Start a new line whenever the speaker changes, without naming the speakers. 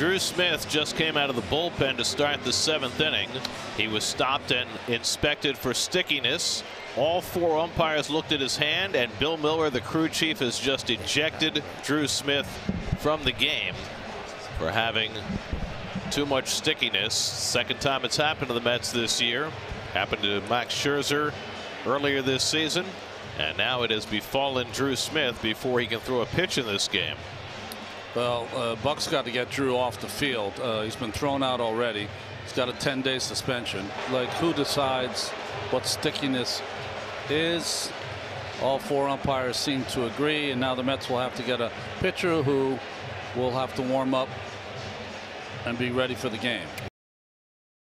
Drew Smith just came out of the bullpen to start the seventh inning. He was stopped and inspected for stickiness. All four umpires looked at his hand, and Bill Miller, the crew chief, has just ejected Drew Smith from the game for having too much stickiness. Second time it's happened to the Mets this year. Happened to Max Scherzer earlier this season. And now it has befallen Drew Smith before he can throw a pitch in this game.
Well, uh, Buck's got to get Drew off the field. Uh, he's been thrown out already. He's got a 10 day suspension. Like, who decides what stickiness is? All four umpires seem to agree, and now the Mets will have to get a pitcher who will have to warm up and be ready for the game.